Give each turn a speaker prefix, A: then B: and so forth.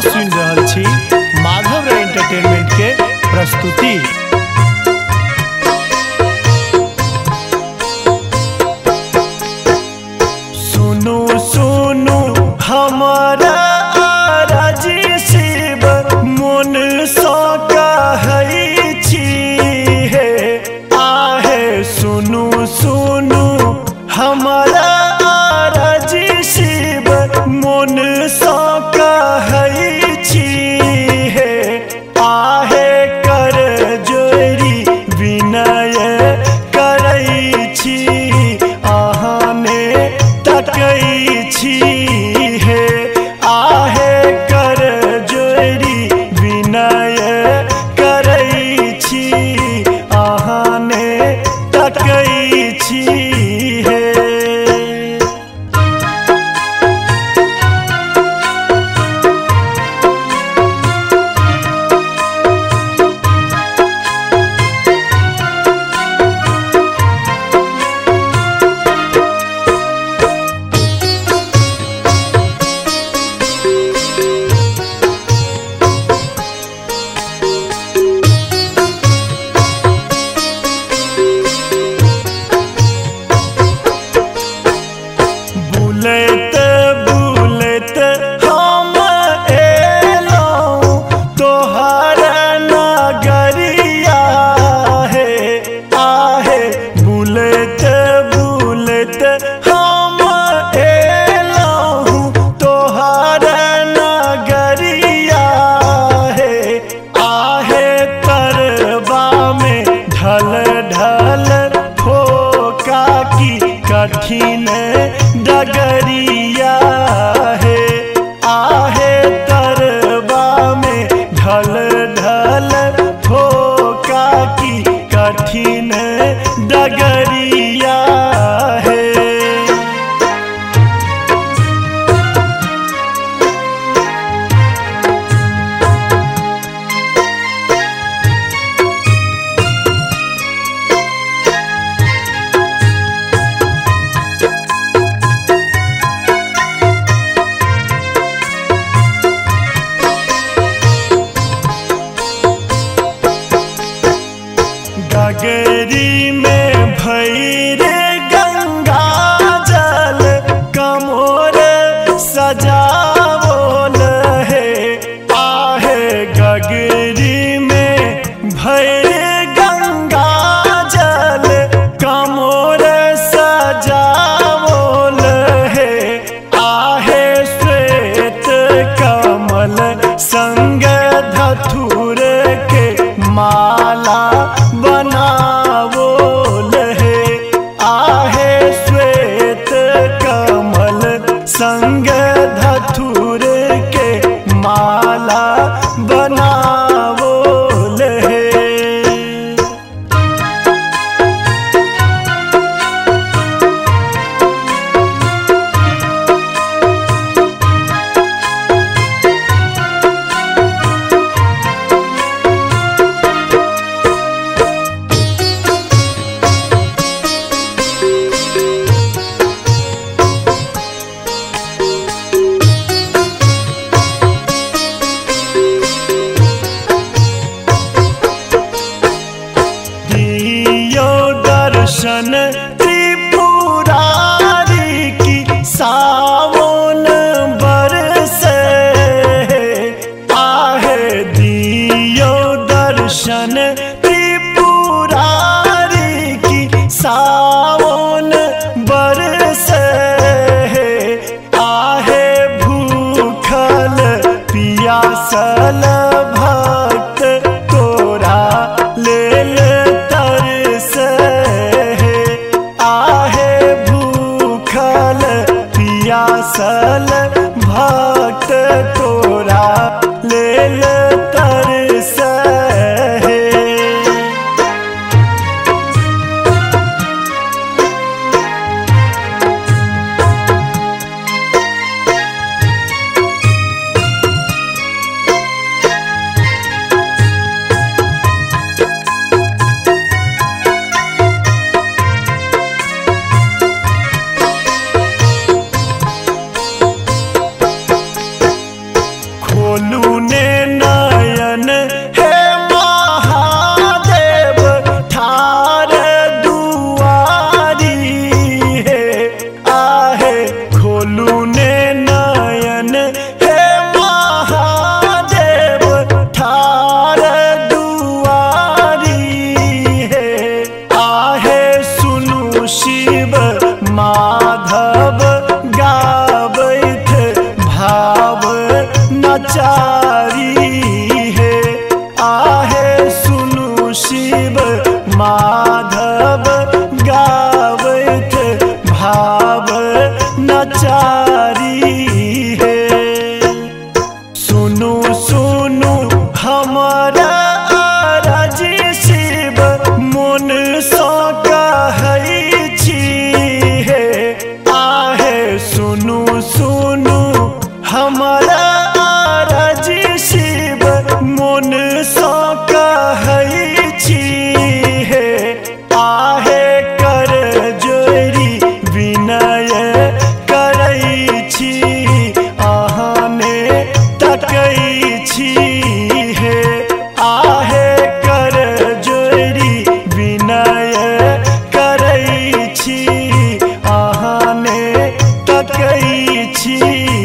A: सुन सुनि माधव एंटरटेनमेंट के प्रस्तुति। में डगरिया है आ है सागरी में भैरे बना सल नचारी है। आहे सुनु शिव माधव गाबैत भाव नचारी है। सुनु सुनु हमारा राज़ी शिव, मन सा कहै छी हे। आहे सुनु सुनु हमारा तकै छी।